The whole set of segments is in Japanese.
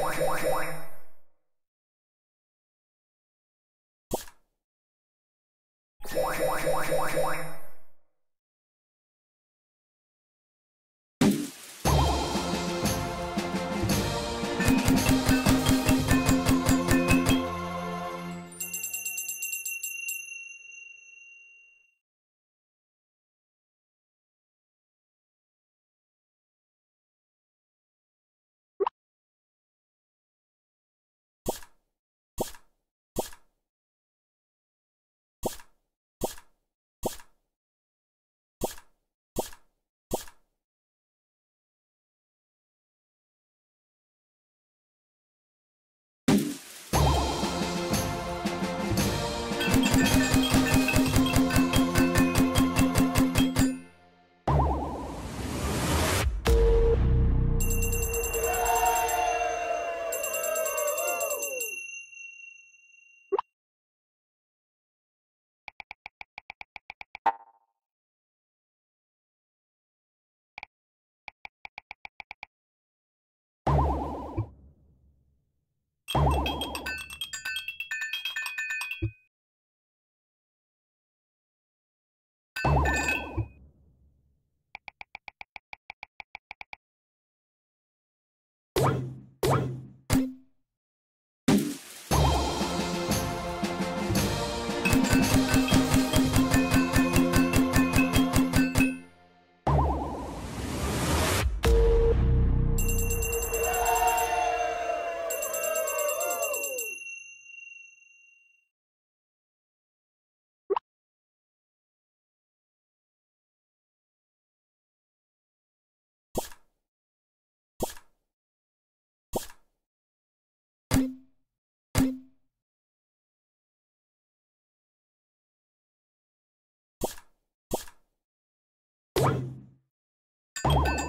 you you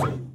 Thank you.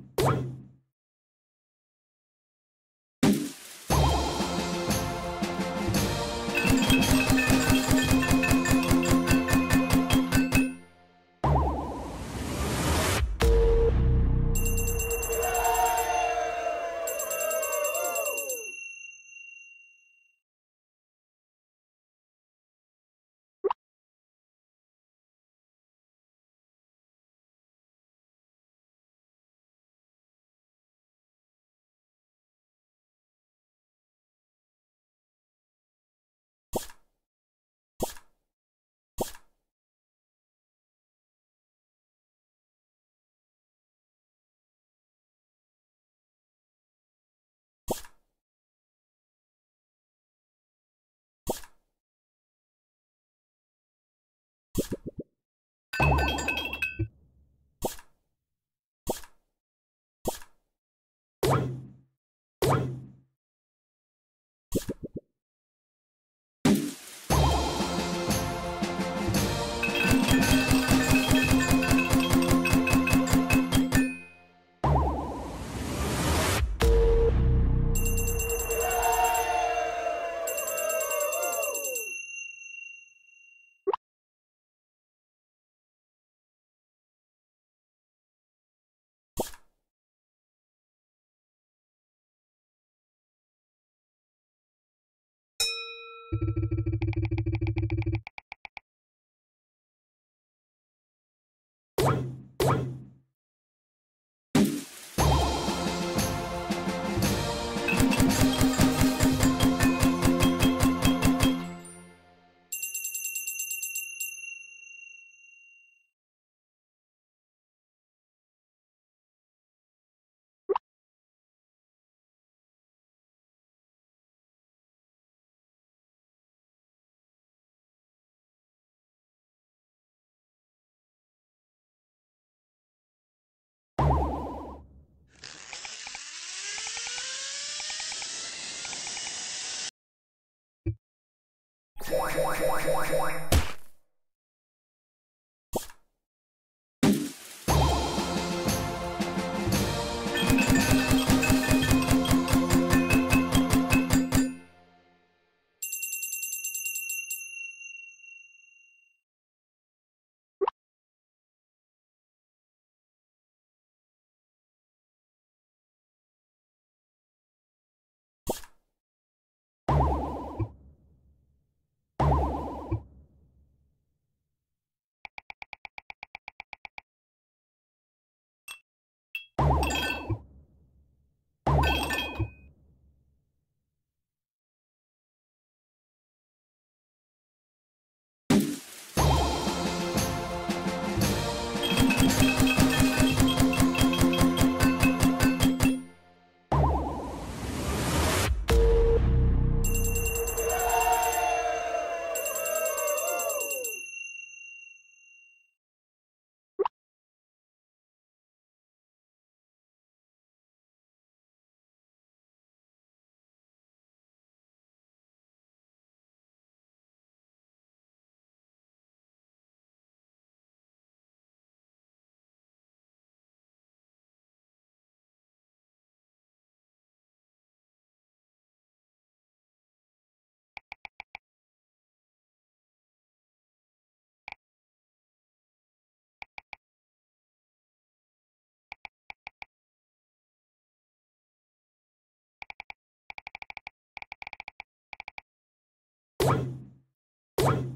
you you you.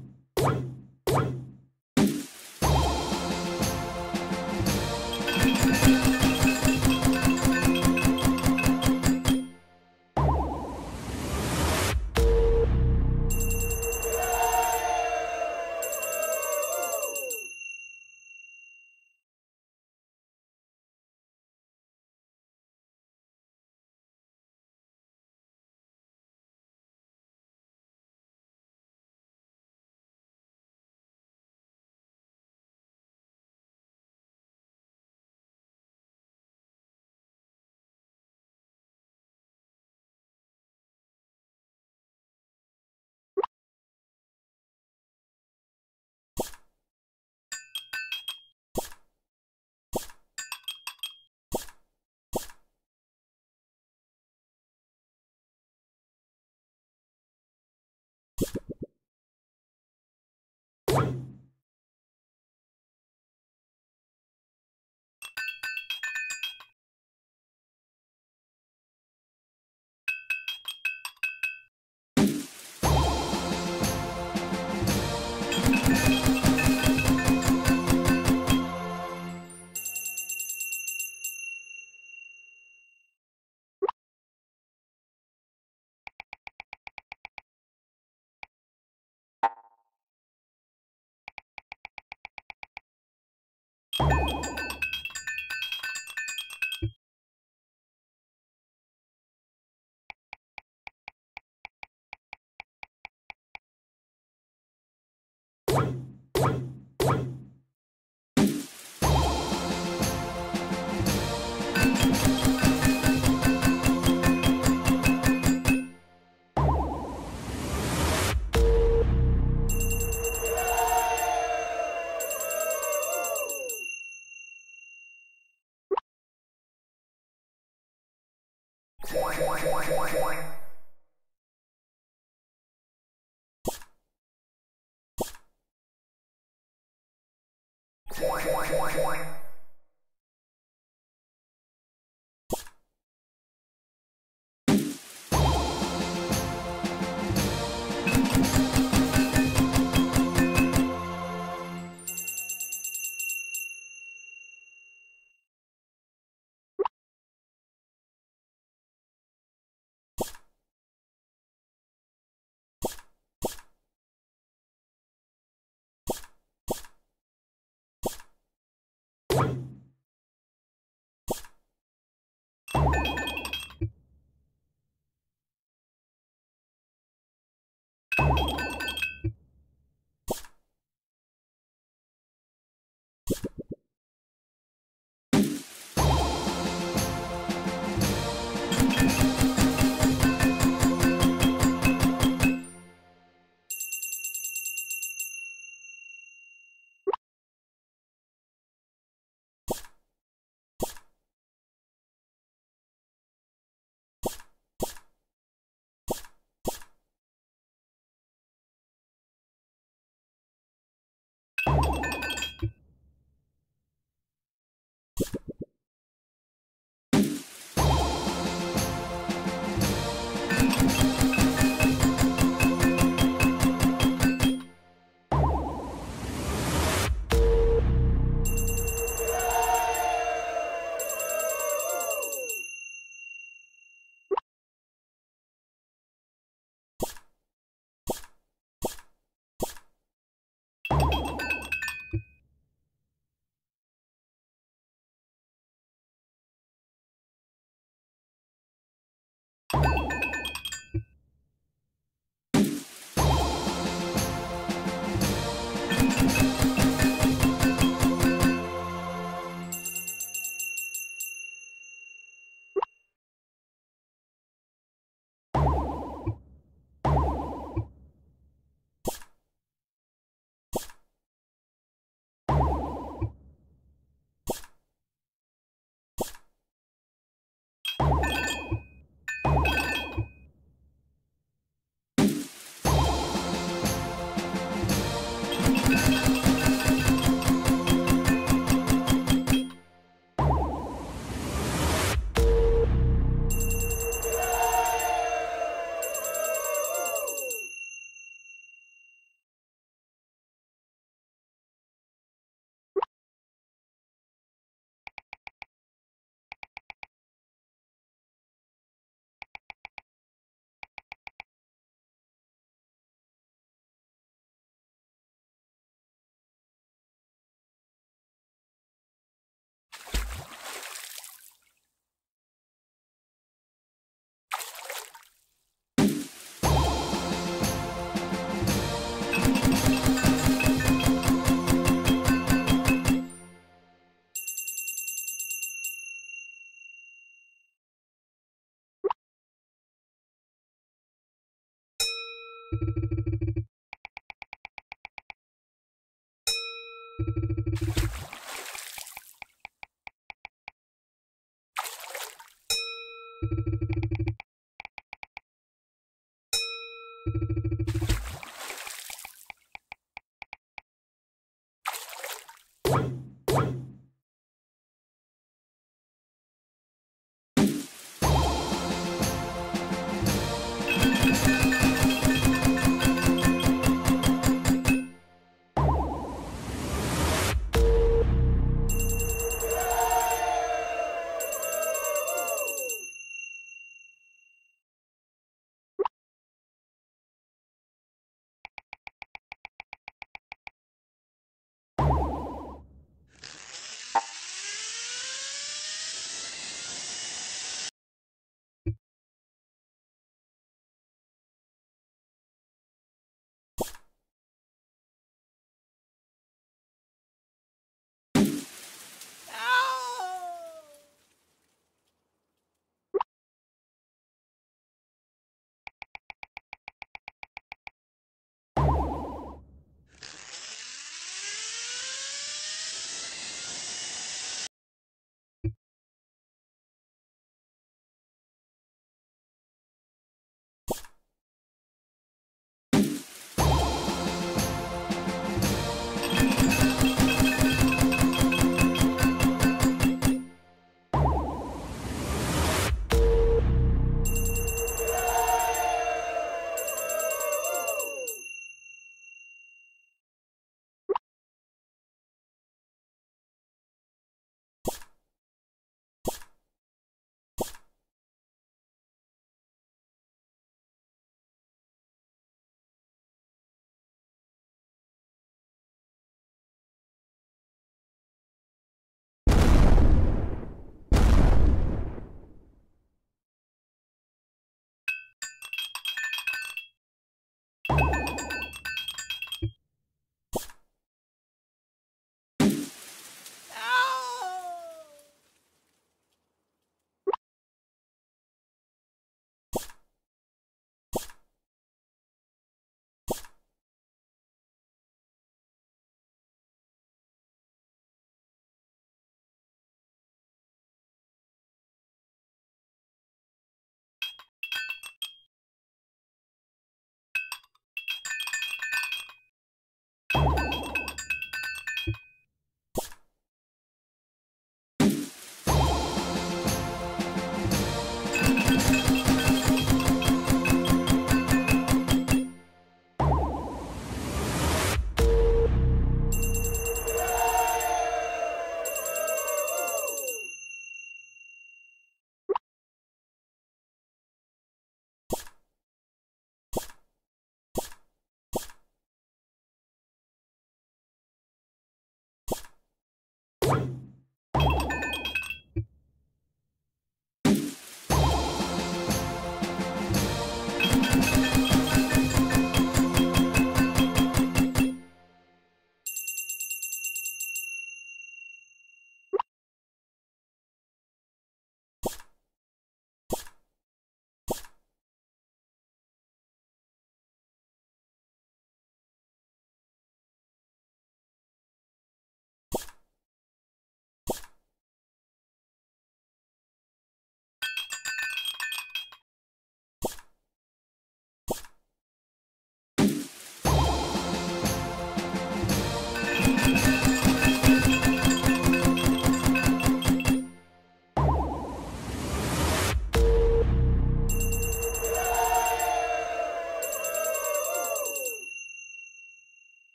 you What? point, point.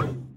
음.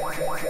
Yeah.